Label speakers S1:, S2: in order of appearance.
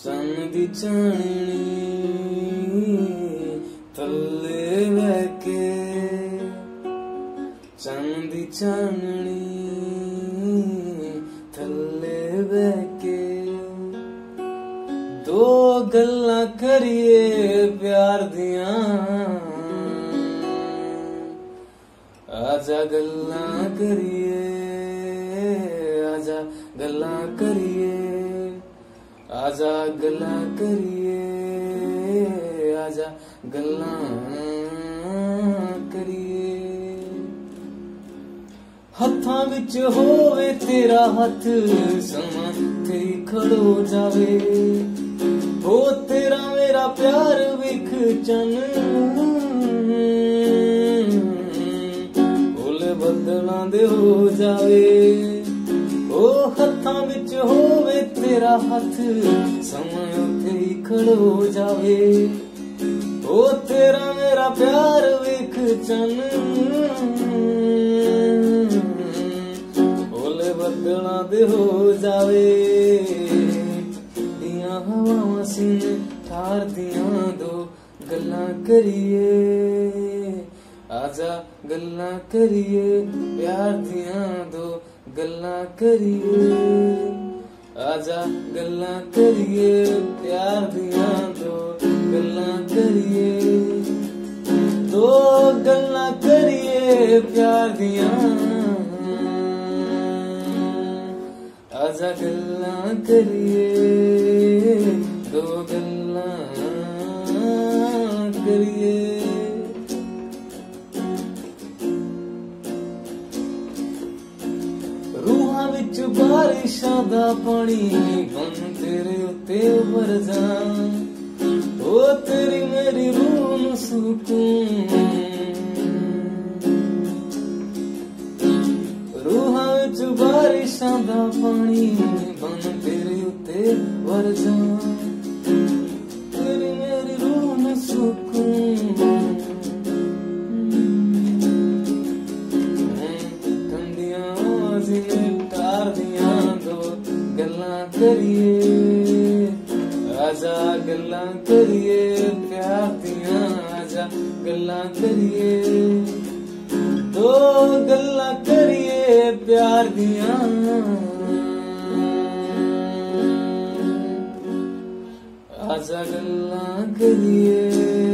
S1: सन दी चाणी थल्ले बैके सन दी चाणी थल्ले बैके। दो गल्ला करिए प्यार दिया। आजा गल्ला करिए, आजा गल्ला करिए। ਆਜਾ ਗੱਲਾਂ ਕਰੀਏ ਆਜਾ ਗੱਲਾਂ ਕਰੀਏ ਹੱਥਾਂ ਵਿੱਚ ਹੋਵੇ ਤੇਰਾ ਹੱਥ ਸਮਾਂ ਤੇਰੀ ਖੜੋ ਜਾਵੇ ਹੋ ਤੇਰਾ ਮੇਰਾ ਪਿਆਰ ਵਿਖ ਚੰਨ ਫੁੱਲ ਬੱਦਲਾਂ ਦੇ ਹੋ ਜਾਵੇ ਉਹ ਹੱਥਾਂ ਵਿੱਚ ਹੋਵੇ ਤੇਰਾ ਹੱਥ ਸਮਾਂ ਉੱਥੇ ਹੀ ਖੜੋ ਜਾਵੇ ਉਹ ਤੇਰਾ ਮੇਰਾ ਪਿਆਰ ਵੇਖ ਚੰਨ ਓਲੇ ਬੱਦਲਾਂ ਦੇ ਹੋ ਜਾਵੇ ਦੀਆਂ ਹਵਾਵਾਂ ਸੀਨੇ ਠਾਰ ਦੀਆਂ ਦੋ ਗੱਲਾਂ ਕਰੀਏ ਆਜਾ ਗੱਲਾਂ ਕਰੀਏ ਪਿਆਰ ਦੀਆਂ ਦੋ गल्ला करिए, आजा गल्ला करिए, प्यार दिया तो गल्ला करिए। तो गल्ला करिए, प्यार दिया। आजा गल्ला करिए ਰੂਹਾਂ ਵਿੱਚ ਬਾਰਿਸ਼ਾਂ ਦਾ ਪਾਣੀ ਬਨ ਤੇਰੇ ਉੱਤੇ ਵਰਜਾ ਓ ਤੇਰੀ ਮੇਰੀ ਰੂਹ ਨੂੰ ਸਕੂਨ। ਰੂਹਾਂ ਵਿੱਚ ਬਾਰਿਸ਼ਾਂ ਦਾ ਪਾਣੀ ਬਨ ਤੇਰੇ ਉੱਤੇ ਵਰਜਾ ਕਰੀਏ ਆਜਾ ਗੱਲਾਂ ਕਰੀਏ ਪਿਆਰ ਦੀਆਂ ਆਜਾ ਗੱਲਾਂ ਕਰੀਏ ਦੋ ਗੱਲਾਂ ਕਰੀਏ ਪਿਆਰ ਦੀਆਂ ਆਜਾ ਗੱਲਾਂ ਕਰੀਏ